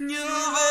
You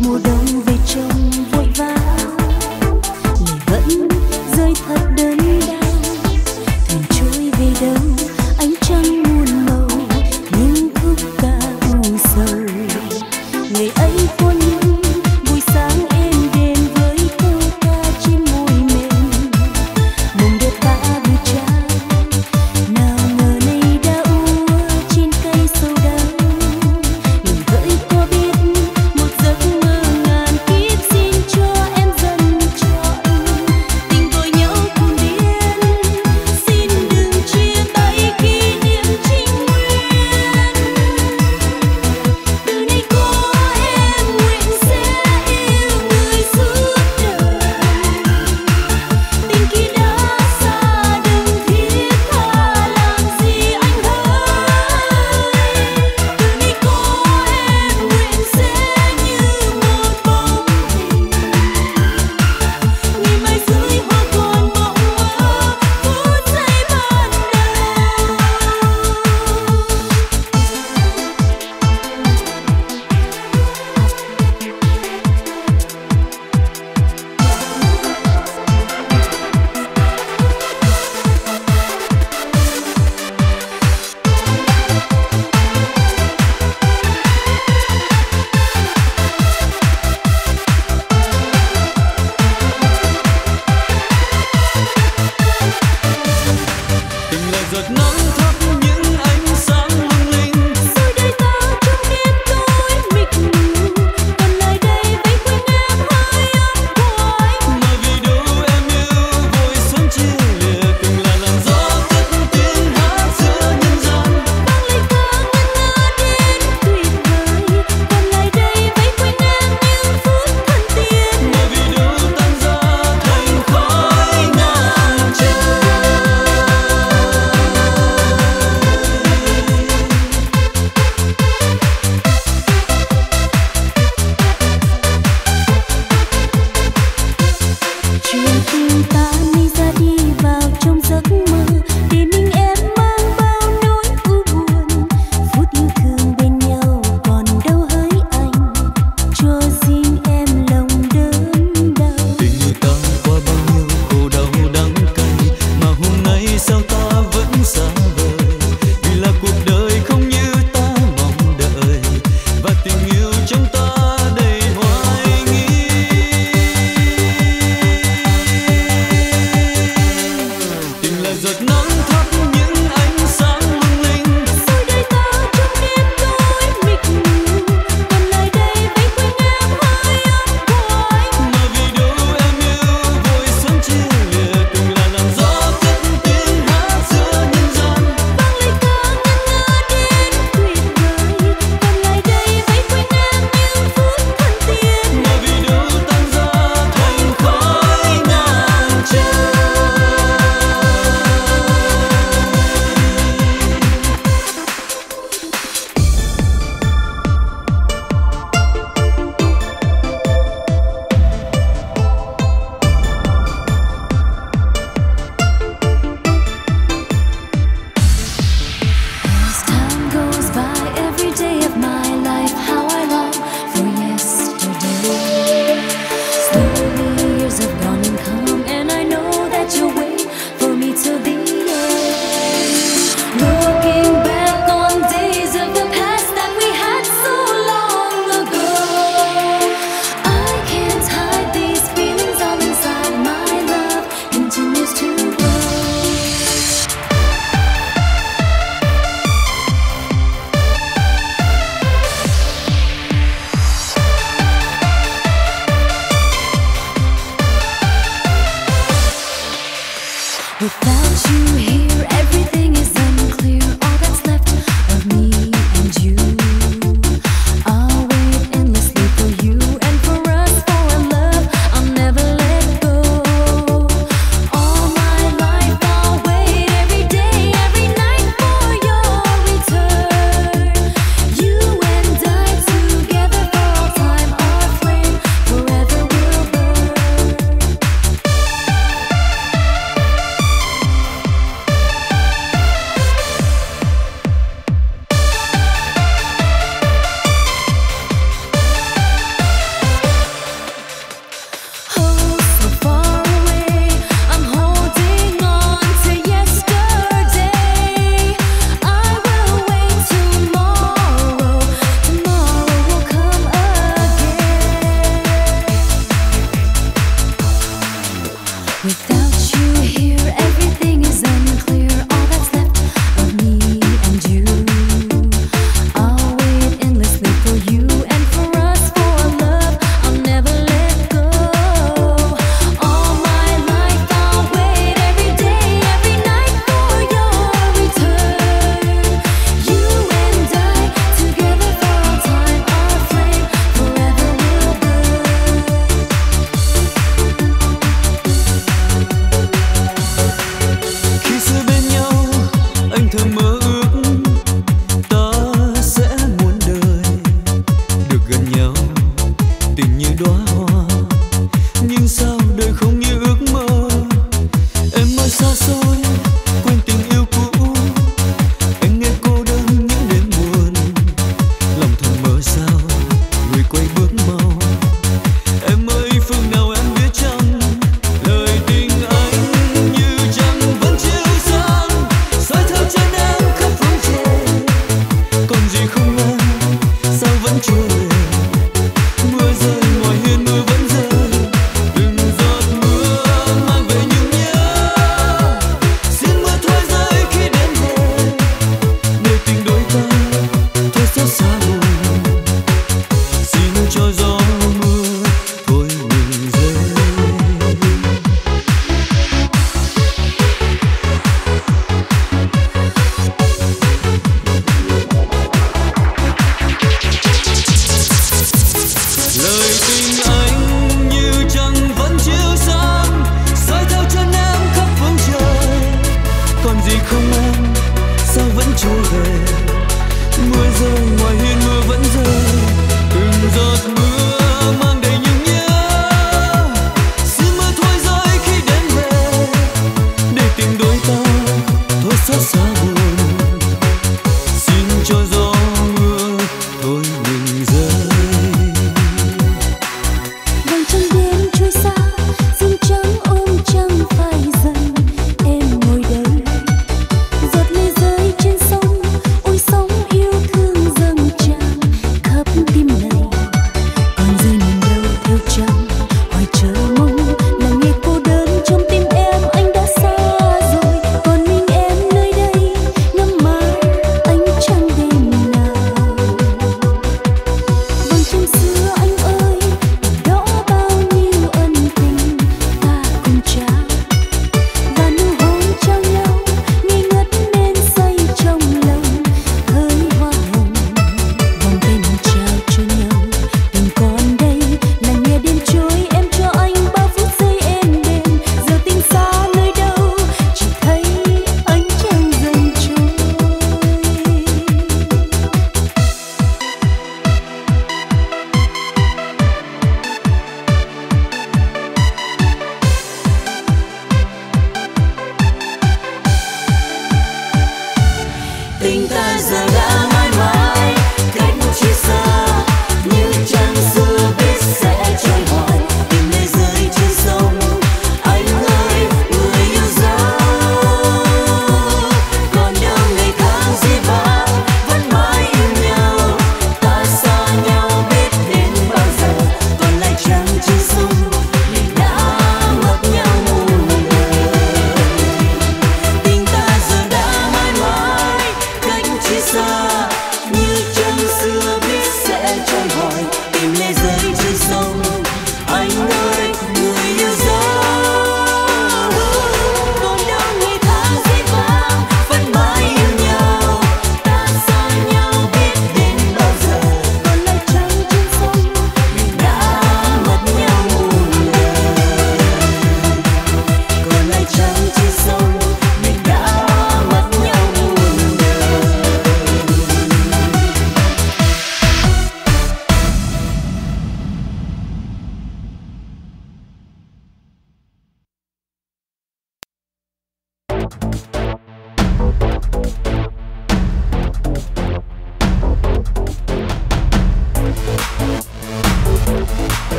mùa đông về trong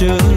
you.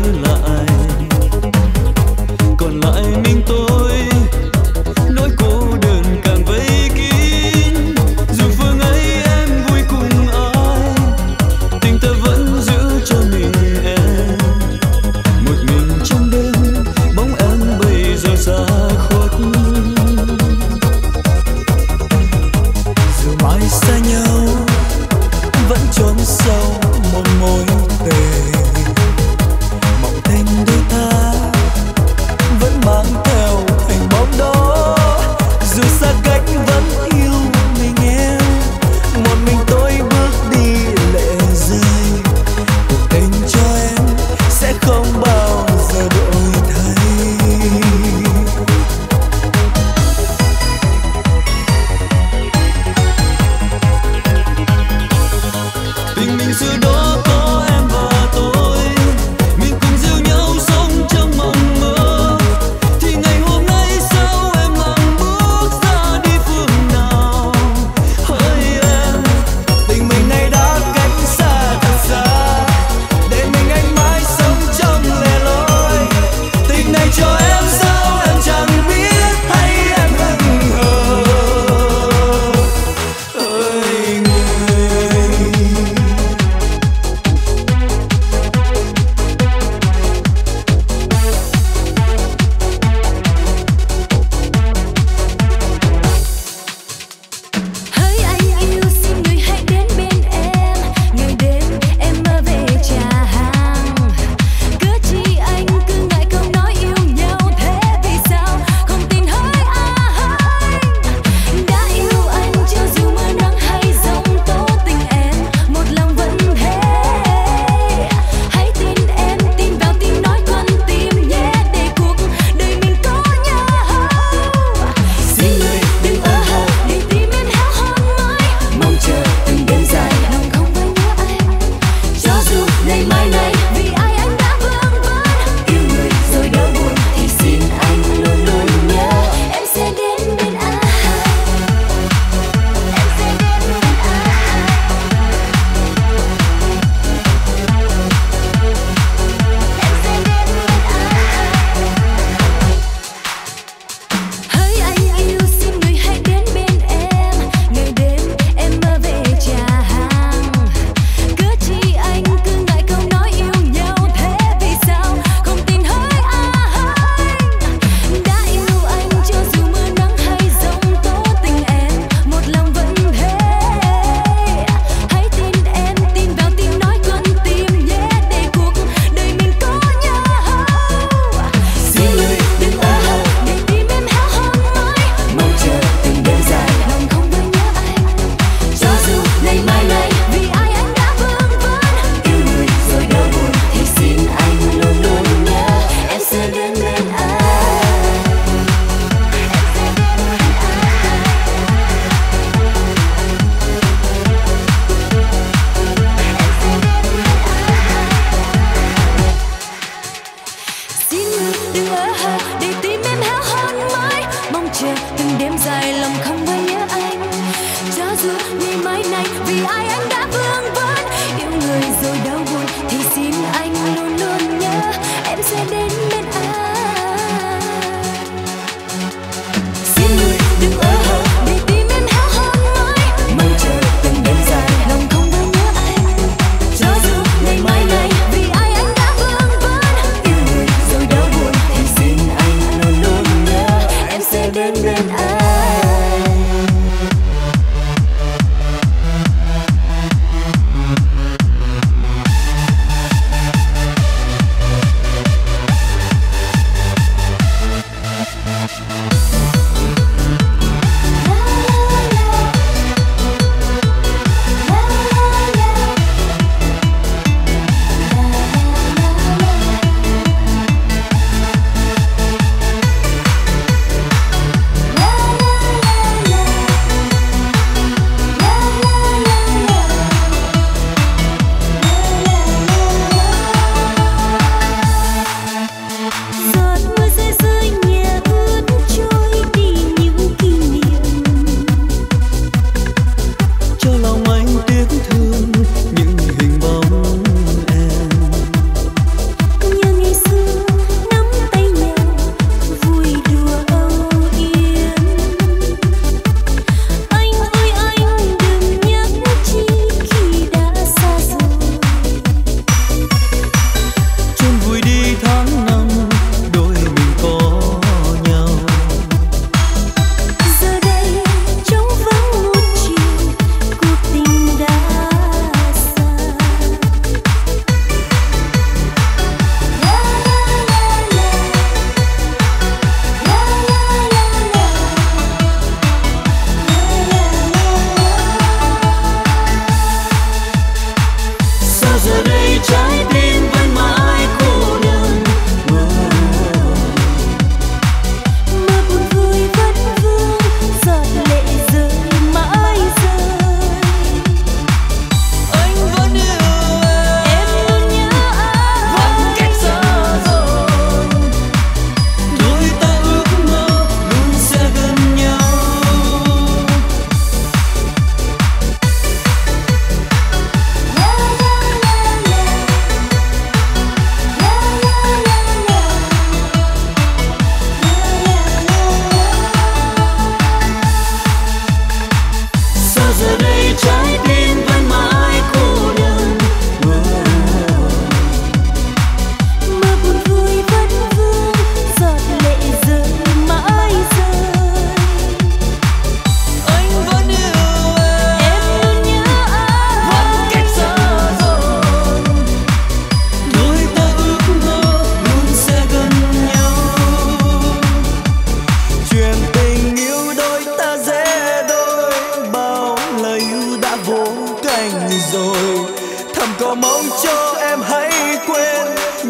anh rồi. Thầm có mong cho em hãy quên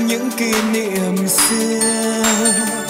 những kỷ niệm xưa.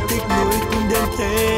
wat ik nooit kon denken.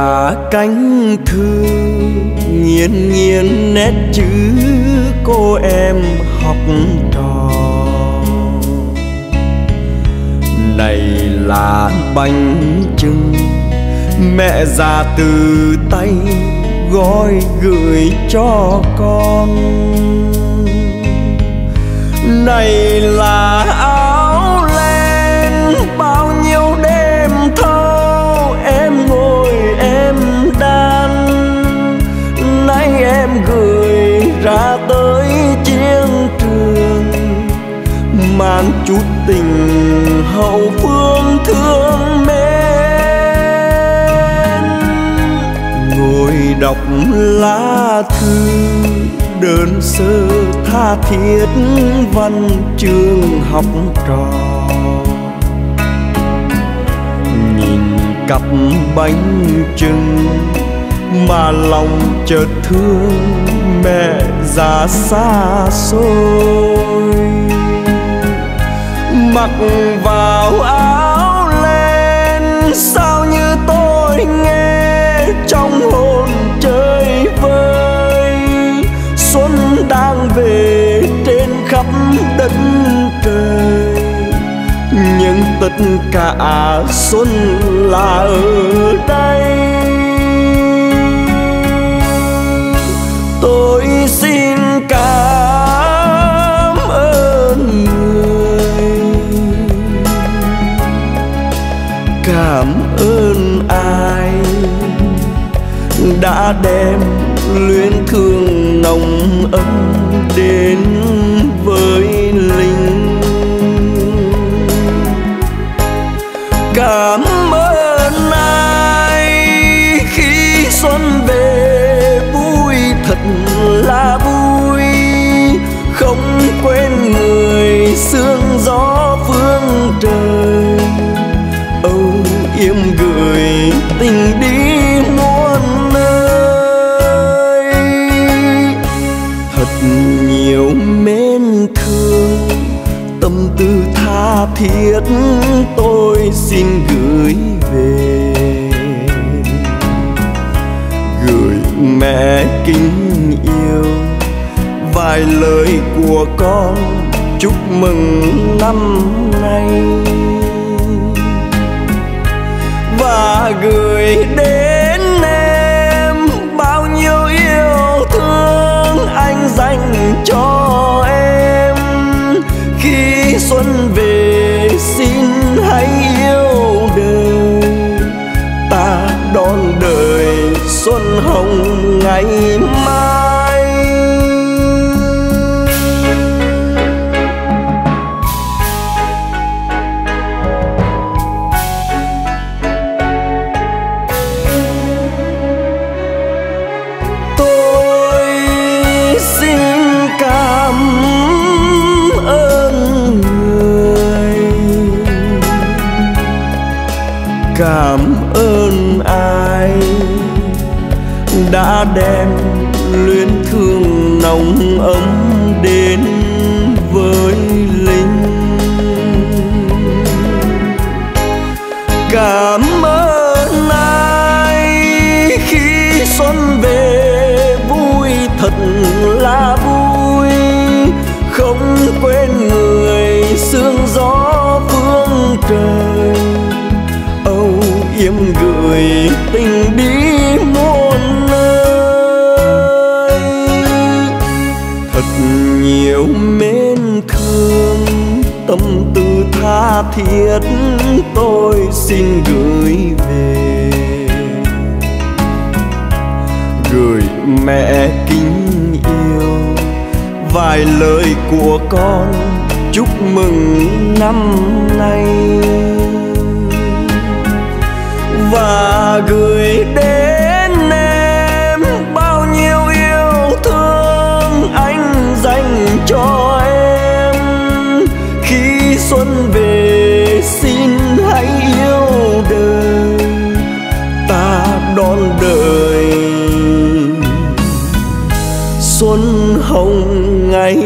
Và cánh thư, nghiền nghiền nét chữ cô em học trò. Này là bánh trưng, mẹ già từ tay gói gửi cho con. Này là hậu phương thương mến. Ngồi đọc lá thư, đơn sơ tha thiết văn chương học trò. Nhìn cặp bánh trưng mà lòng chợt thương, mẹ già xa xôi mặc vào áo len. Sao như tôi nghe trong hồn chơi vơi? Xuân đang về trên khắp đất trời. Nhưng tất cả xuân là ở đây. Tôi xin cảm đem luyến thương nồng ấm đến thiết tôi xin gửi về. Gửi mẹ kính yêu, vài lời của con chúc mừng năm nay. Và gửi đến xuân hồng ngày mai. Tôi xin cảm ơn người. Cảm đen đem luyến thương nồng ấm đến với linh cảm ơn ai khi xuân về, vui thật là vui. Không quên người sương gió phương trời, âu yếm gửi tình đi thiết tôi xin gửi về. Gửi mẹ kính yêu, vài lời của con chúc mừng năm nay. Và gửi đến không ngày